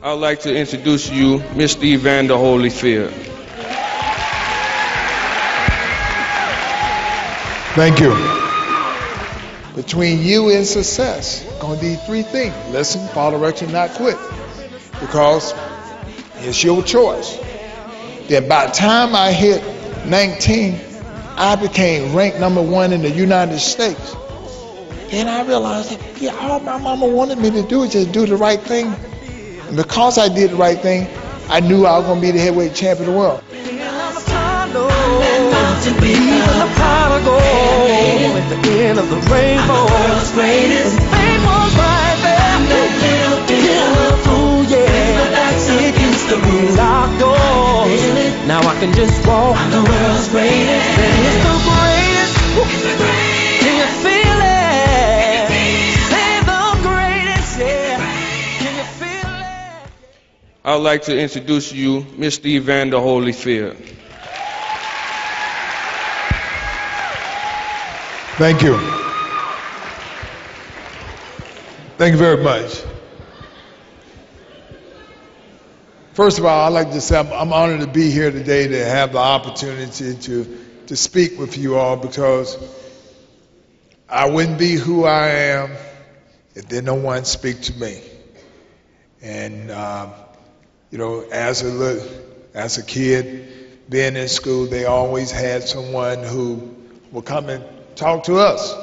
I'd like to introduce you, Mr. Evander Holyfield. Thank you. Between you and success, gonna be three things. Listen, follow direction, not quit. Because it's your choice. Then by the time I hit 19, I became ranked number one in the United States. Then I realized that yeah, all my mama wanted me to do is just do the right thing. And because I did the right thing, I knew I was gonna be the heavyweight champion of the world. To. Now I can just walk. I'm the world's greatest. I'd like to introduce you, Mr. Evander Holyfield. Thank you. Thank you very much. First of all, I'd like to say I'm, I'm honored to be here today to have the opportunity to, to speak with you all because I wouldn't be who I am if there no one speak to me. And um, you know, as a little, as a kid, being in school, they always had someone who would come and talk to us.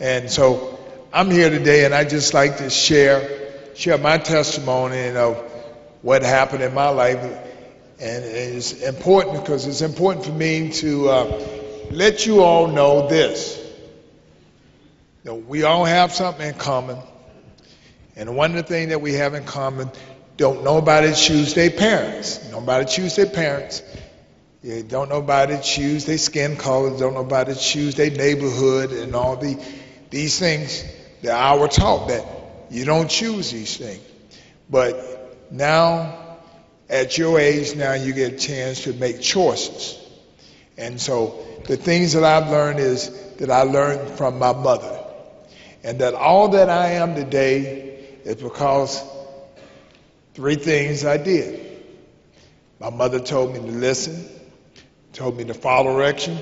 And so I'm here today, and I just like to share share my testimony of what happened in my life. And it's important because it's important for me to uh, let you all know this. You know, we all have something in common. And one of the things that we have in common, don't nobody choose their parents. Nobody choose their parents. Don't nobody choose their skin color. Don't nobody choose their neighborhood and all the these things that I were taught that you don't choose these things. But now, at your age, now you get a chance to make choices. And so the things that I've learned is that I learned from my mother. And that all that I am today is because three things I did. My mother told me to listen, told me to follow direction,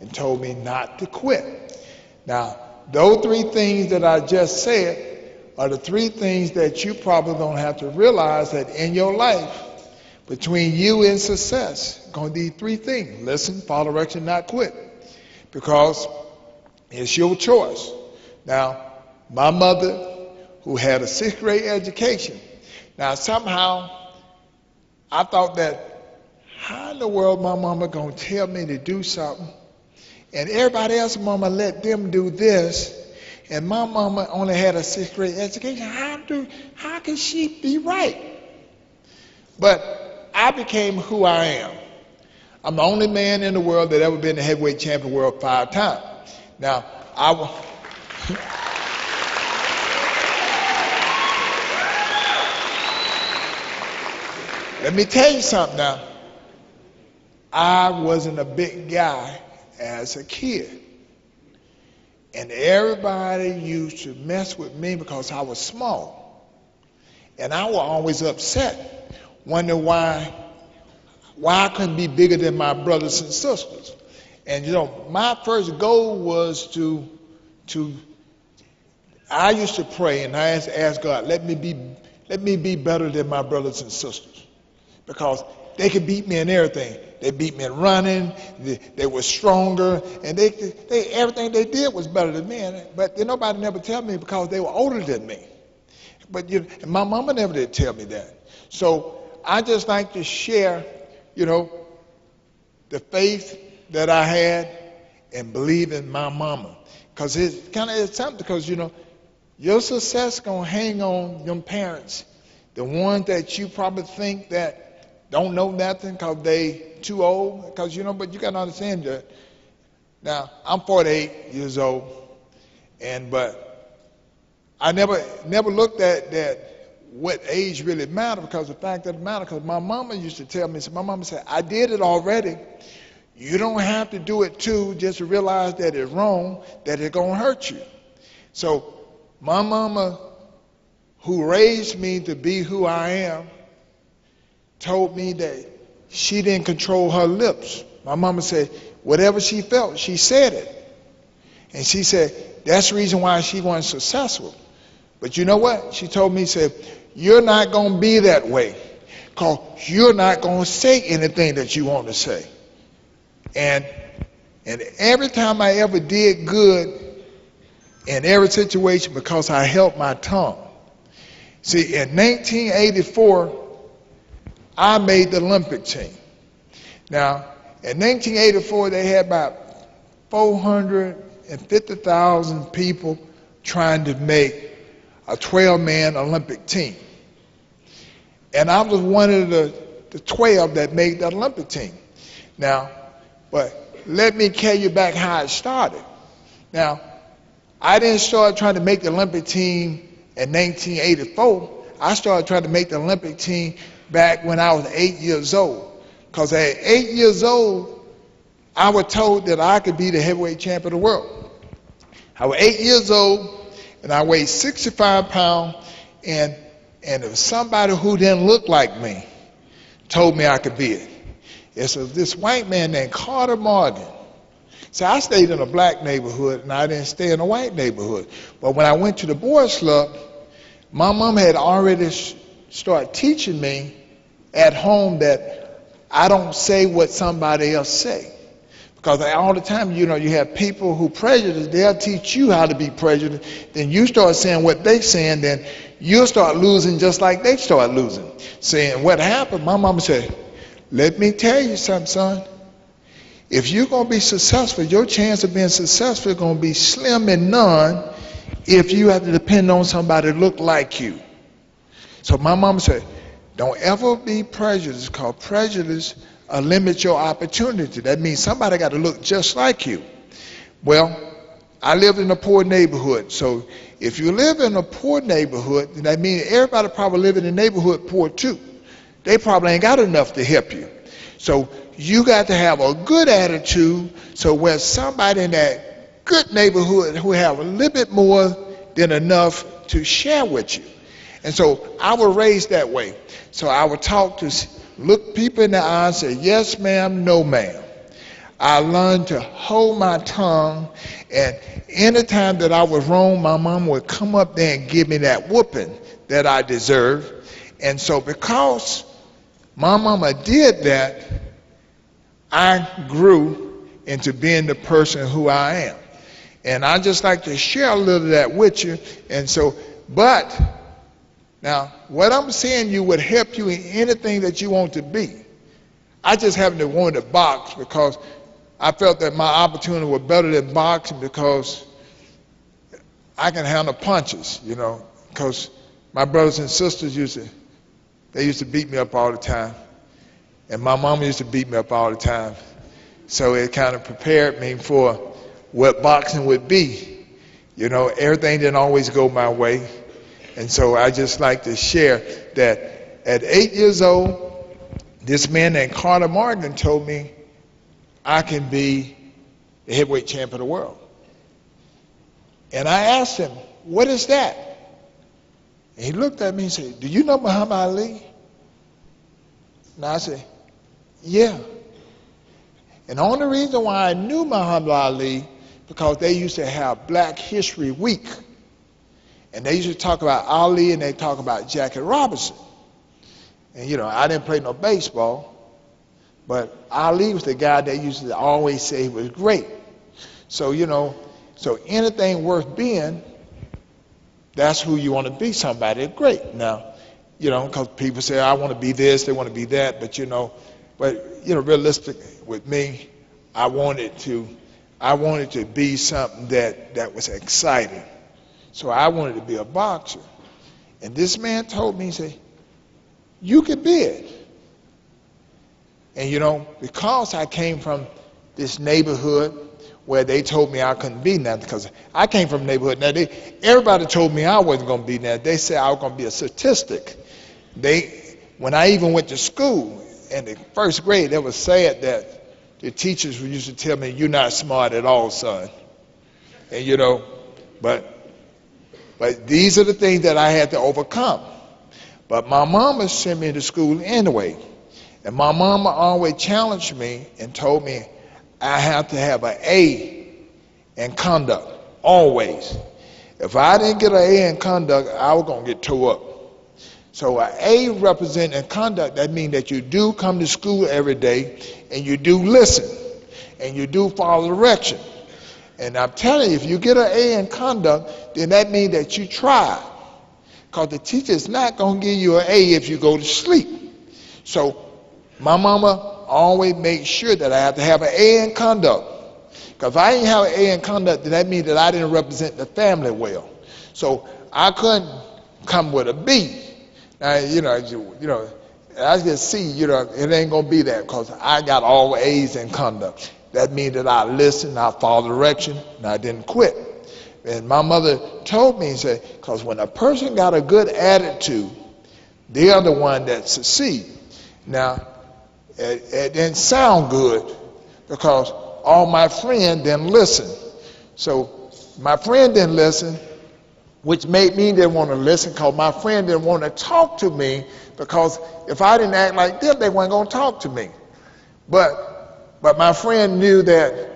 and told me not to quit. Now, those three things that I just said are the three things that you probably don't have to realize that in your life, between you and success, going to be three things. Listen, follow direction, not quit. Because it's your choice. Now, my mother, who had a sixth grade education, now somehow I thought that how in the world my mama gonna tell me to do something? And everybody else mama let them do this. And my mama only had a sixth grade education. How do how can she be right? But i became who i am. I'm the only man in the world that ever been the heavyweight champion world five times. Now i let me tell you something now I wasn't a big guy as a kid. And everybody used to mess with me because I was small. And I was always upset, wondering why, why I couldn't be bigger than my brothers and sisters. And you know, my first goal was to, to, I used to pray and I asked, ask God, let me be, let me be better than my brothers and sisters. Because they could beat me in everything. They beat me in running. They, they were stronger, and they, they everything they did was better than me. But nobody never tell me because they were older than me. But you, my mama never did tell me that. So I just like to share, you know, the faith that I had and believe in my mama. Because it's kind of it's something because, you know, your success going to hang on your parents. The ones that you probably think that don't know nothing because they too old. Because you know, but you got to understand that. Now I'm 48 years old, and but I never never looked at that what age really mattered because the fact of the matter because my mama used to tell me. So my mama said, "I did it already. You don't have to do it too, just to realize that it's wrong, that it's gonna hurt you." So my mama, who raised me to be who I am told me that she didn't control her lips. My mama said, whatever she felt, she said it. And she said, that's the reason why she wasn't successful. But you know what? She told me, said, you're not going to be that way. Because you're not going to say anything that you want to say. And, and every time I ever did good in every situation because I held my tongue. See, in 1984, I made the Olympic team. Now, in 1984, they had about 450,000 people trying to make a 12 man Olympic team. And I was one of the, the 12 that made the Olympic team. Now, but let me tell you back how it started. Now, I didn't start trying to make the Olympic team in 1984. I started trying to make the Olympic team back when I was eight years old. Because at eight years old, I was told that I could be the heavyweight champion of the world. I was eight years old, and I weighed 65 pounds, and, and if somebody who didn't look like me told me I could be it. It's this white man named Carter Morgan. So I stayed in a black neighborhood, and I didn't stay in a white neighborhood. But when I went to the boys club, my mom had already started teaching me at home that I don't say what somebody else say. Because all the time, you know, you have people who prejudice, they'll teach you how to be prejudiced. Then you start saying what they saying, then you'll start losing just like they start losing. Saying what happened, my mama said, let me tell you something, son. If you're going to be successful, your chance of being successful is going to be slim and none if you have to depend on somebody to look like you. So my mama said, don't ever be prejudiced because prejudice uh, limits your opportunity. That means somebody got to look just like you. Well, I lived in a poor neighborhood. So if you live in a poor neighborhood, then that means everybody probably live in the neighborhood poor too. They probably ain't got enough to help you. So you got to have a good attitude so when somebody in that good neighborhood who have a little bit more than enough to share with you. And so I was raised that way. So I would talk to look people in the eye and say, yes, ma'am, no, ma'am. I learned to hold my tongue, and anytime that I was wrong, my mom would come up there and give me that whooping that I deserved. And so because my mama did that, I grew into being the person who I am. And I just like to share a little of that with you. And so, but now, what I'm saying you would help you in anything that you want to be. I just happened to want to box because I felt that my opportunity was better than boxing because I can handle punches, you know, because my brothers and sisters used to, they used to beat me up all the time. And my mama used to beat me up all the time. So it kind of prepared me for what boxing would be. You know, everything didn't always go my way. And so I just like to share that at eight years old, this man named Carter Morgan told me I can be the heavyweight champion of the world. And I asked him, what is that? And he looked at me and said, do you know Muhammad Ali? And I said, yeah. And the only reason why I knew Muhammad Ali because they used to have Black History Week and they used to talk about Ali and they talk about Jackie Robinson. And you know, I didn't play no baseball, but Ali was the guy that used to always say he was great. So, you know, so anything worth being, that's who you want to be, somebody great. Now, you know, because people say, I want to be this, they want to be that, but you know, but you know, realistic with me, I wanted to, I wanted to be something that, that was exciting. So I wanted to be a boxer. And this man told me, he said, you could be it. And you know, because I came from this neighborhood where they told me I couldn't be nothing, because I came from a neighborhood. Now, they, everybody told me I wasn't going to be nothing. They said I was going to be a statistic. They, when I even went to school in the first grade, it was sad that the teachers used to tell me, "You're not smart at all, son." And you know, but but these are the things that I had to overcome. But my mama sent me to school anyway. And my mama always challenged me and told me I have to have an A in conduct, always. If I didn't get an A in conduct, I was going to get tore up. So an A representing conduct, that means that you do come to school every day and you do listen and you do follow direction. And I'm telling you, if you get an A in conduct, then that means that you tried. Because the teacher is not going to give you an A if you go to sleep. So my mama always makes sure that I have to have an A in conduct. Because if I didn't have an A in conduct, then that means that I didn't represent the family well. So I couldn't come with a B. Now, you know, you, you know, I just see, you know, it ain't gonna be that because I got all A's in conduct. That means that I listened, I followed direction, and I didn't quit. And my mother told me, said, because when a person got a good attitude, they are the one that succeed. Now, it, it didn't sound good because all my friend didn't listen. So my friend didn't listen, which made me didn't want to listen because my friend didn't want to talk to me because if I didn't act like them, they weren't going to talk to me. But, but my friend knew that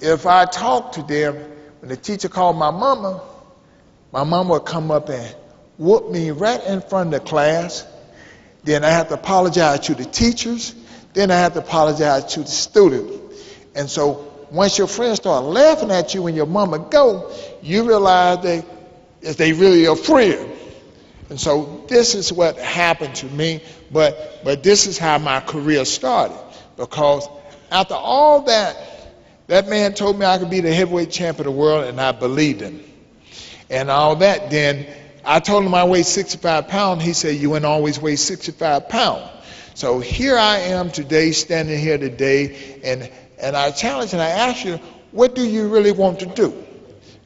if I talked to them, when the teacher called my mama, my mama would come up and whoop me right in front of the class. Then I have to apologize to the teachers. Then I have to apologize to the students. And so once your friends start laughing at you when your mama go, you realize they is they really a friend. And so this is what happened to me, but but this is how my career started. Because after all that, that man told me I could be the heavyweight champion of the world, and I believed him. And all that, then I told him I weighed 65 pounds. He said, You ain't always weigh 65 pounds. So here I am today, standing here today, and and I challenge and I ask you, what do you really want to do?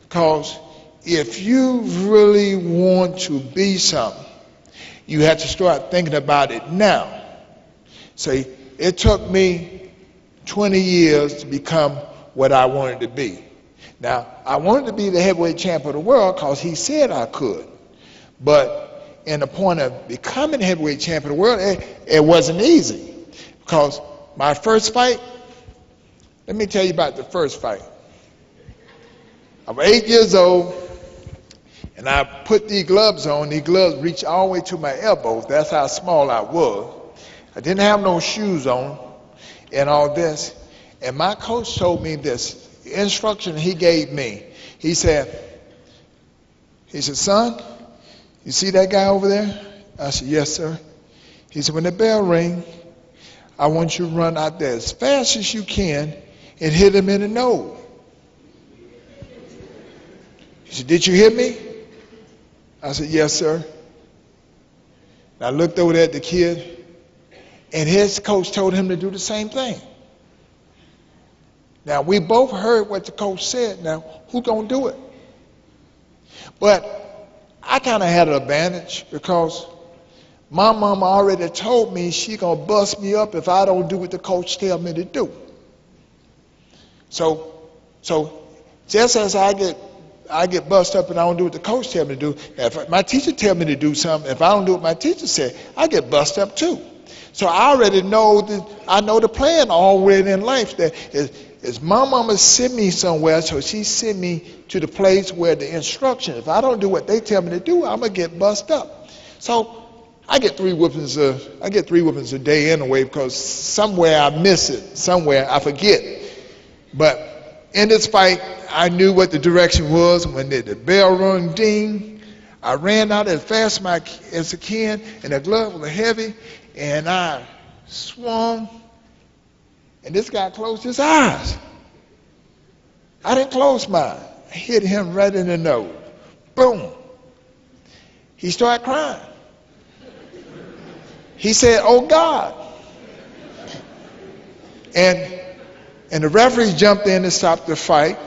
Because if you really want to be something, you have to start thinking about it now. See, it took me 20 years to become what I wanted to be. Now, I wanted to be the heavyweight champion of the world because he said I could. But in the point of becoming heavyweight champion of the world, it, it wasn't easy. Because my first fight, let me tell you about the first fight. I was eight years old, and I put these gloves on. These gloves reached all the way to my elbows. That's how small I was. I didn't have no shoes on and all this. And my coach told me this instruction he gave me. He said, he said, son, you see that guy over there? I said, yes, sir. He said, when the bell ring, I want you to run out there as fast as you can and hit him in the nose. He said, Did you hear me? I said, Yes, sir. And I looked over there at the kid, and his coach told him to do the same thing. Now, we both heard what the coach said. Now, who to do it? But I kind of had an advantage because my mama already told me she going to bust me up if I don't do what the coach tell me to do. So, so just as I get I get bust up and I don't do what the coach tell me to do. If my teacher tell me to do something, if I don't do what my teacher said, I get bust up too. So I already know that I know the plan already in life that is, is my mama send me somewhere, so she send me to the place where the instruction. If I don't do what they tell me to do, I'm gonna get bust up. So I get three whippings a I get three whippings a day anyway because somewhere I miss it, somewhere I forget. But in this fight, I knew what the direction was. When the, the bell rung ding, I ran out as fast as I can, and the glove was heavy, and I swung, and this guy closed his eyes. I didn't close mine. I hit him right in the nose. Boom. He started crying. He said, Oh God. And and the referee jumped in and stopped the fight.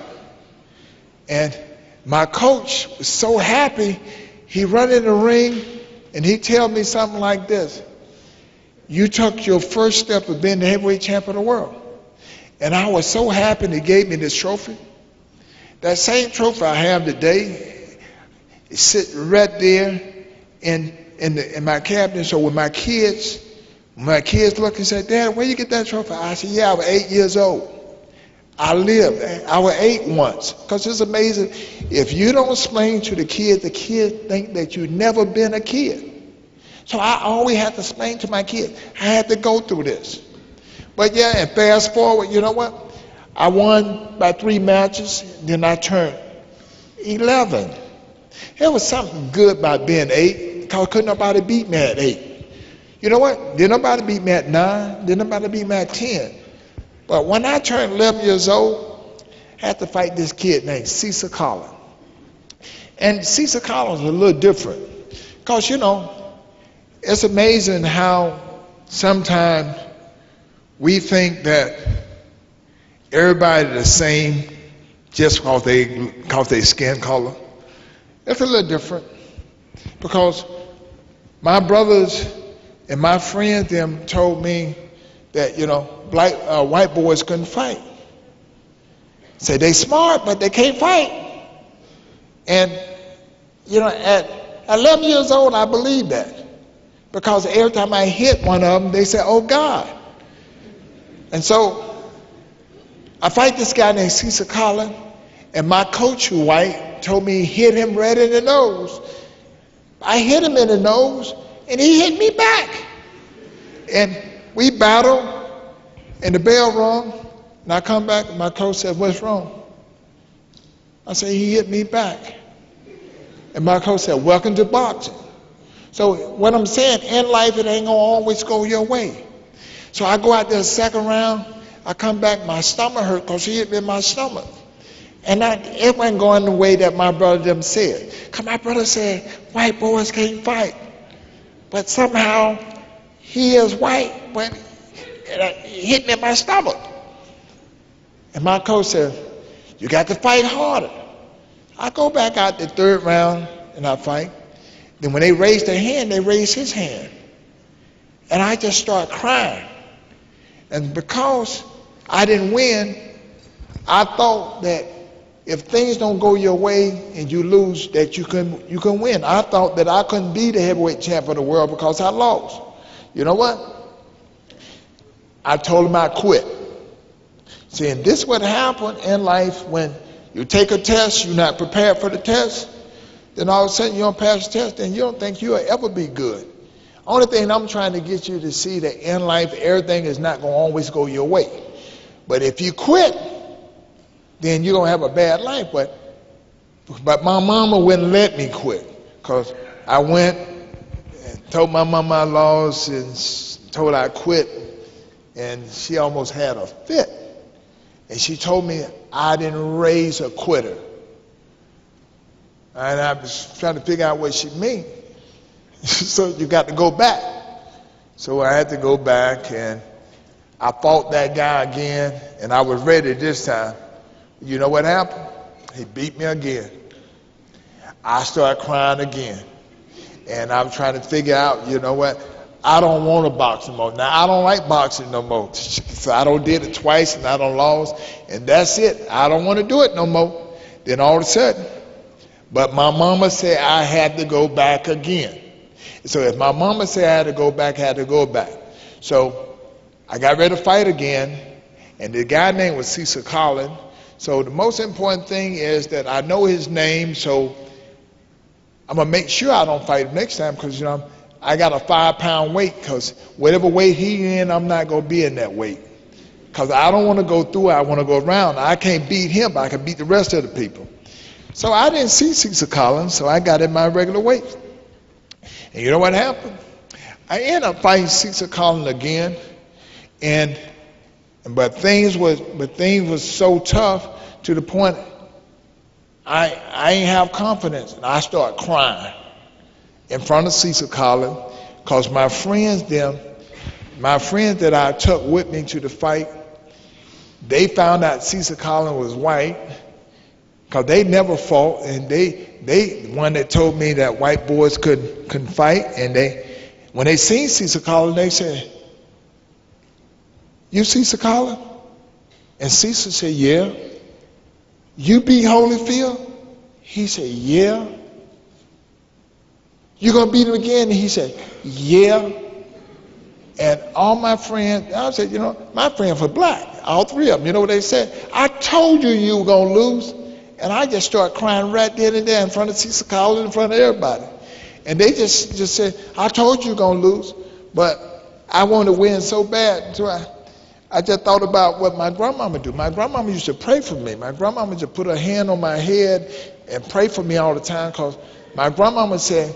And my coach was so happy, he run in the ring and he tell me something like this. You took your first step of being the heavyweight champion of the world. And I was so happy he gave me this trophy. That same trophy I have today is sitting right there in, in, the, in my cabinet. So when my kids, my kids look and say, Dad, where you get that trophy? I said, Yeah, I was eight years old. I lived. I was eight once. Because it's amazing. If you don't explain to the kids, the kids think that you've never been a kid. So I always had to explain to my kids. I had to go through this. But yeah, and fast forward, you know what? I won by three matches, then I turned 11. There was something good about being eight, because couldn't nobody beat me at eight. You know what? Did nobody beat me at nine? Did nobody beat me at 10? But when I turned 11 years old, I had to fight this kid named Cecil Collins. And Cecil Collins was a little different. Because, you know, it's amazing how sometimes we think that everybody the same just because they because they skin color. It's a little different because my brothers and my friends them told me that you know black uh, white boys couldn't fight. Say they smart but they can't fight. And you know at 11 years old I believed that because every time I hit one of them they said, "Oh God." And so I fight this guy named Cecil Collins, and my coach, who white, told me hit him right in the nose. I hit him in the nose, and he hit me back. And we battled, and the bell rung, and I come back, and my coach said, What's wrong? I said, He hit me back. And my coach said, Welcome to boxing. So, what I'm saying, in life, it ain't gonna always go your way. So, I go out there second round, I come back, my stomach hurt because he hit me in my stomach. And I, it wasn't going the way that my brother them said. Because my brother said, white boys can't fight. But somehow, he is white, but he uh, hit me in my stomach. And my coach said, you got to fight harder. I go back out the third round and I fight. Then when they raised their hand, they raised his hand. And I just start crying. And because I didn't win. I thought that if things don't go your way and you lose, that you can you can win. I thought that I couldn't be the heavyweight champ of the world because I lost. You know what? I told him I quit. Saying this would happen in life when you take a test, you're not prepared for the test, then all of a sudden you don't pass the test, and you don't think you'll ever be good. Only thing I'm trying to get you to see that in life everything is not going to always go your way. But if you quit, then you're going to have a bad life. But, but my mama wouldn't let me quit because I went and told my mama I lost and told I quit. And she almost had a fit. And she told me I didn't raise a quitter. And I was trying to figure out what she meant. so you got to go back. So I had to go back and I fought that guy again, and I was ready this time. You know what happened? He beat me again. I started crying again. And I'm trying to figure out, you know what? I don't want to box no more. Now, I don't like boxing no more. So I don't did it twice and I don't lost. And that's it. I don't want to do it no more. Then all of a sudden, but my mama said I had to go back again. So if my mama said I had to go back, I had to go back. So I got ready to fight again, and the guy name was Cecil Collins. So the most important thing is that I know his name, so I'm gonna make sure I don't fight next time because you know I got a five pound weight because whatever weight he in, I'm not gonna be in that weight because I don't want to go through. I want to go around. I can't beat him, but I can beat the rest of the people. So I didn't see Cecil Collins, so I got in my regular weight. And you know what happened? I ended up fighting Cecil Collins again. And but things was but things was so tough to the point I I ain't have confidence and I start crying in front of Cecil Collins because my friends them my friends that I took with me to the fight they found out Cecil Collins was white because they never fought and they they one that told me that white boys could couldn't fight and they when they seen Cecil Collins they said you Cecil Collins? And Cecil said, Yeah. You beat Holyfield? He said, Yeah. You gonna beat him again? And he said, Yeah. And all my friends, I said, you know, my friends were black, all three of them. You know what they said? I told you you were gonna lose. And I just started crying right then and there in front of Cecil Collins, in front of everybody. And they just, just said, I told you you're gonna lose, but I want to win so bad. So I, I just thought about what my grandmama do. My grandmama used to pray for me. My grandmama used to put her hand on my head and pray for me all the time because my grandmama said,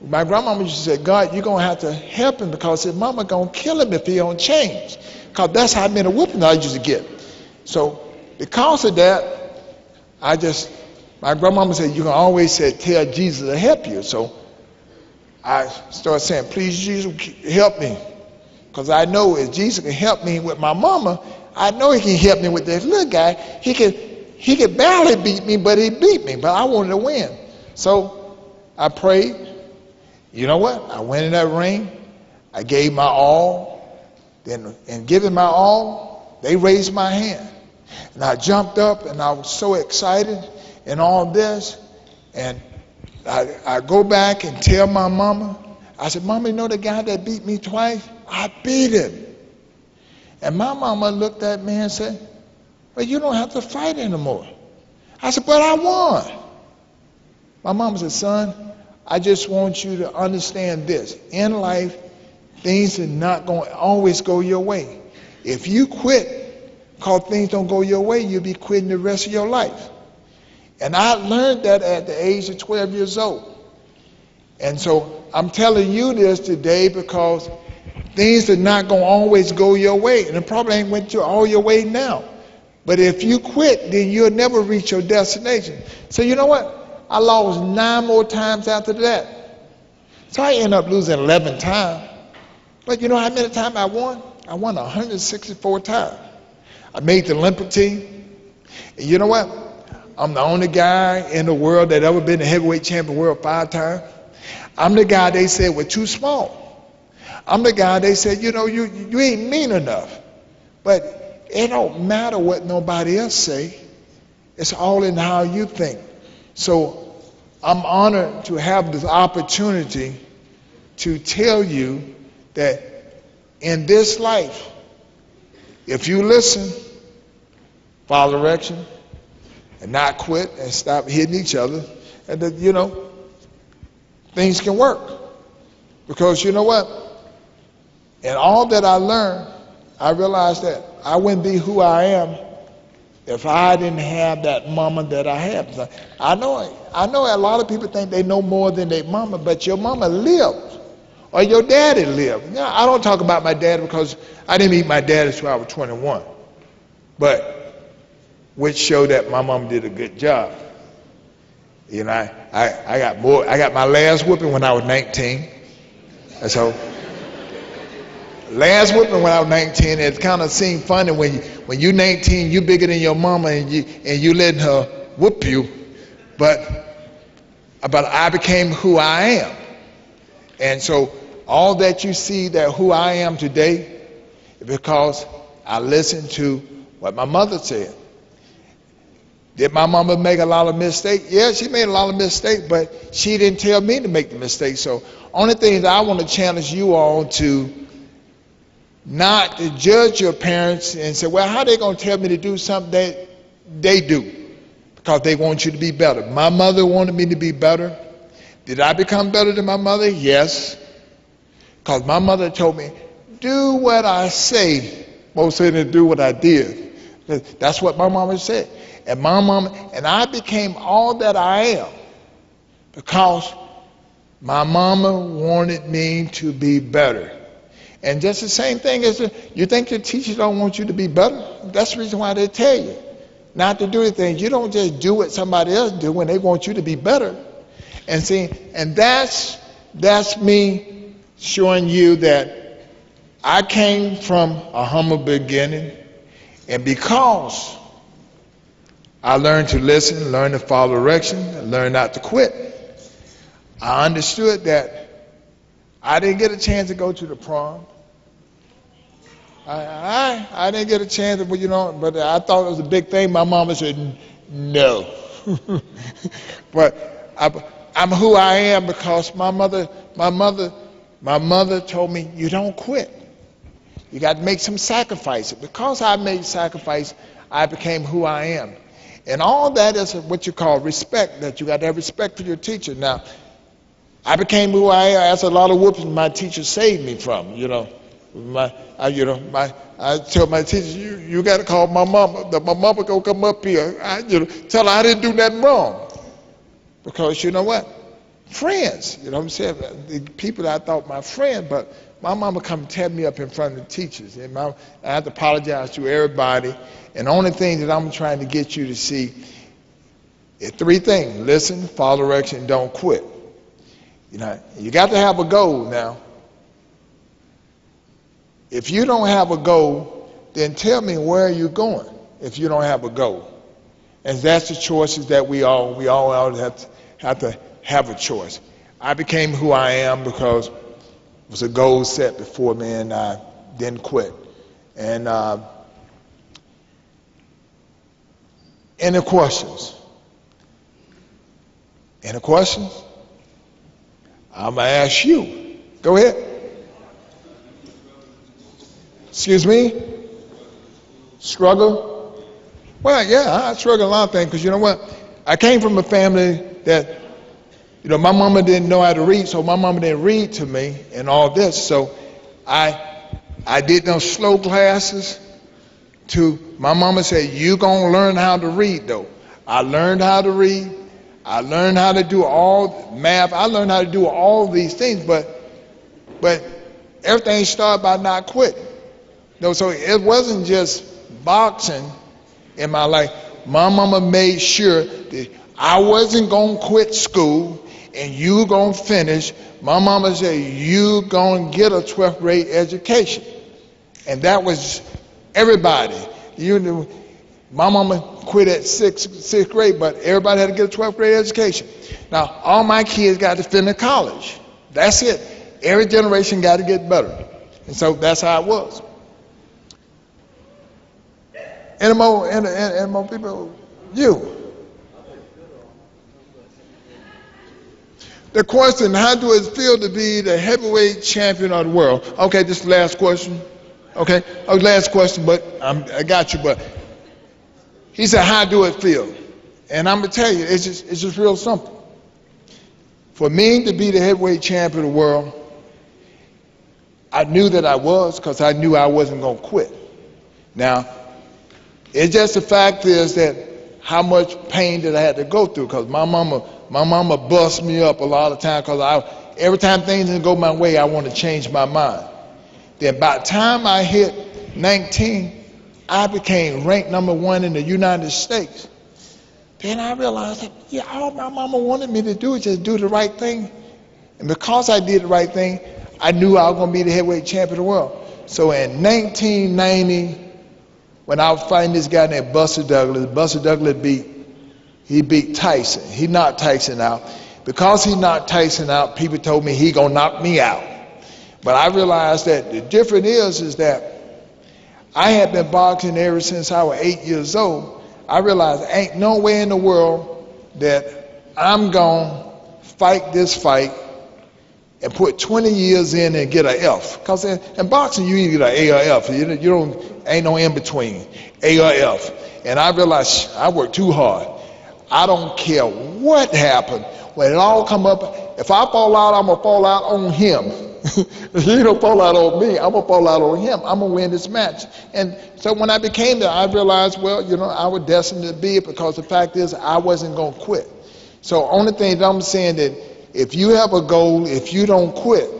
my grandmama used to say, God, you're going to have to help him because his mama going to kill him if he don't change. Because that's how many whooping I used to get. So because of that, I just, my grandmama said, you can always say, tell Jesus to help you. So I started saying, please, Jesus, help me. Because I know if Jesus can help me with my mama, I know he can help me with this little guy. He could, he could barely beat me, but he beat me. But I wanted to win. So I prayed. You know what? I went in that ring. I gave my all. Then, in giving my all, they raised my hand. And I jumped up and I was so excited and all this. And I, I go back and tell my mama, I said, Mama, you know the guy that beat me twice? I beat him. And my mama looked at me and said, Well, you don't have to fight anymore. I said, But I won. My mama said, Son, I just want you to understand this. In life, things are not going to always go your way. If you quit because things don't go your way, you'll be quitting the rest of your life. And I learned that at the age of 12 years old. And so I'm telling you this today because things are not going to always go your way. And it probably ain't went to all your way now. But if you quit, then you'll never reach your destination. So you know what? I lost nine more times after that. So I ended up losing 11 times. But you know how many times I won? I won 164 times. I made the team. And you know what? I'm the only guy in the world that ever been the heavyweight champion world five times. I'm the guy they said was too small. I'm the guy they said, you know, you, you ain't mean enough. But it don't matter what nobody else say. It's all in how you think. So I'm honored to have this opportunity to tell you that in this life, if you listen, follow direction, and not quit and stop hitting each other, and that, you know, things can work. Because you know what? In all that I learned, I realized that I wouldn't be who I am if I didn't have that mama that I have. I know, I know a lot of people think they know more than their mama, but your mama lived, or your daddy lived. Now, I don't talk about my dad because I didn't meet my dad until I was 21, but which showed that my mom did a good job. You know, I, I, I got more. I got my last whooping when I was 19. And so last whooping when I was 19, it kind of seemed funny when you, when you're 19, you're bigger than your mama and you and you letting her whoop you. But but I became who I am. And so all that you see that who I am today because I listened to what my mother said. Did my mama make a lot of mistakes? Yeah, she made a lot of mistakes, but she didn't tell me to make the mistakes. So only thing that I want to challenge you all to not to judge your parents and say, well, how are they going to tell me to do something that they do? Because they want you to be better. My mother wanted me to be better. Did I become better than my mother? Yes. Because my mother told me, do what I say, most than do what I did. That's what my mama said. And my mama, and I became all that I am because my mama wanted me to be better. And just the same thing as the, you think the teachers don't want you to be better? That's the reason why they tell you not to do anything. You don't just do what somebody else do when they want you to be better. And see, and that's that's me showing you that I came from a humble beginning, and because I learned to listen, learn to follow direction, learn not to quit, I understood that I didn't get a chance to go to the prom. I, I, I didn't get a chance, but you know, but I thought it was a big thing. My mama said no, but I, I'm who I am because my mother, my mother, my mother told me, you don't quit. You got to make some sacrifices. Because I made sacrifice, I became who I am. And all that is what you call respect, that you got to have respect for your teacher. Now, I became who I am. That's a lot of whoopings my teacher saved me from, you know. My, I, you know, my, I tell my teacher, you, you got to call my mama. That my mama gonna come up here. I, you know, tell her I didn't do nothing wrong. Because you know what? Friends, you know what I'm saying? The people that I thought my friend, but my mama come tear me up in front of the teachers. And my, I have to apologize to everybody. And the only thing that I'm trying to get you to see is three things. Listen, follow direction, don't quit. You know, you got to have a goal now. If you don't have a goal, then tell me where you're going if you don't have a goal. And that's the choices that we all we all have to, have to have a choice. I became who I am because it was a goal set before me and I didn't quit. And uh, any questions? Any questions? I'm to ask you. Go ahead. Excuse me? Struggle? Well, yeah, I struggle a lot of things because you know what? I came from a family that, you know, my mama didn't know how to read, so my mama didn't read to me and all this. So I, I did those slow classes. To my mama said, "You gonna learn how to read though." I learned how to read. I learned how to do all math. I learned how to do all these things, but but everything started by not quitting. No, so it wasn't just boxing in my life. My mama made sure that I wasn't gonna quit school and you gonna finish. My mama said you gonna get a 12th grade education, and that was everybody. You knew. My mama quit at sixth, sixth grade, but everybody had to get a 12th grade education. Now, all my kids got to finish college. That's it. Every generation got to get better. And so that's how it was. Any more, any, any more people? You. The question, how do it feel to be the heavyweight champion of the world? Okay, this last question. Okay, oh, last question, but I'm, I got you. But he said, how do it feel? And I'm gonna tell you, it's just, it's just real simple. For me to be the heavyweight champion of the world, I knew that I was because I knew I wasn't gonna quit. Now, it's just the fact is that how much pain did I have to go through? Because my mama, my mama bust me up a lot of times because I, every time things didn't go my way, I want to change my mind. Then by the time I hit 19, I became ranked number one in the United States. Then I realized that, yeah, all my mama wanted me to do is just do the right thing. And because I did the right thing, I knew I was going to be the heavyweight champion of the world. So in 1990, when I was fighting this guy named Buster Douglas, Buster Douglas beat, he beat Tyson. He knocked Tyson out. Because he knocked Tyson out, people told me he gonna knock me out. But I realized that the difference is, is that I had been boxing ever since I was eight years old. I realized ain't no way in the world that I'm gonna fight this fight and put 20 years in and get an F. Because in, in, boxing, you either get an A or F. You, you don't, ain't no in between, A or F. And I realized I worked too hard. I don't care what happened. When it all come up, if I fall out, I'm gonna fall out on him. he don't fall out on me. I'm gonna fall out on him. I'm gonna win this match. And so when I became there, I realized, well, you know, I was destined to be it because the fact is, I wasn't gonna quit. So only thing that I'm saying that if you have a goal, if you don't quit,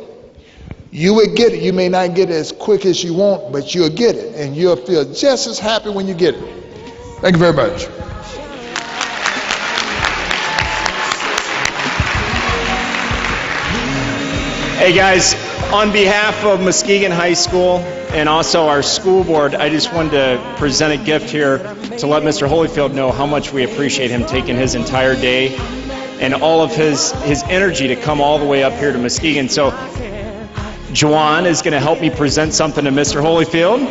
you will get it. You may not get it as quick as you want, but you'll get it, and you'll feel just as happy when you get it. Thank you very much. Hey guys, on behalf of Muskegon High School and also our school board, I just wanted to present a gift here to let Mr. Holyfield know how much we appreciate him taking his entire day and all of his, his energy to come all the way up here to Muskegon. So Juwan is going to help me present something to Mr. Holyfield,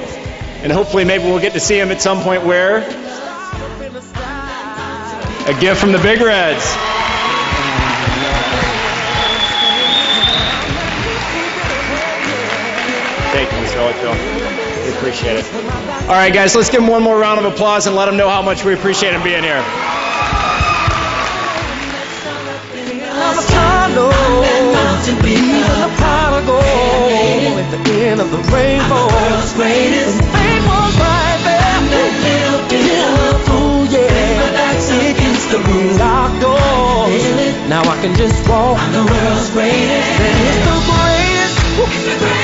and hopefully maybe we'll get to see him at some point where a gift from the Big Reds. Thank you, Mr. Holyfield. We appreciate it. All right, guys, let's give him one more round of applause and let him know how much we appreciate him being here. Apollo, even the prodigal at the end of the rainbow. And fate was right there. Ooh, yeah. Against the locked doors. Now I can just walk. The world's greatest. It's the greatest. Can you feel it?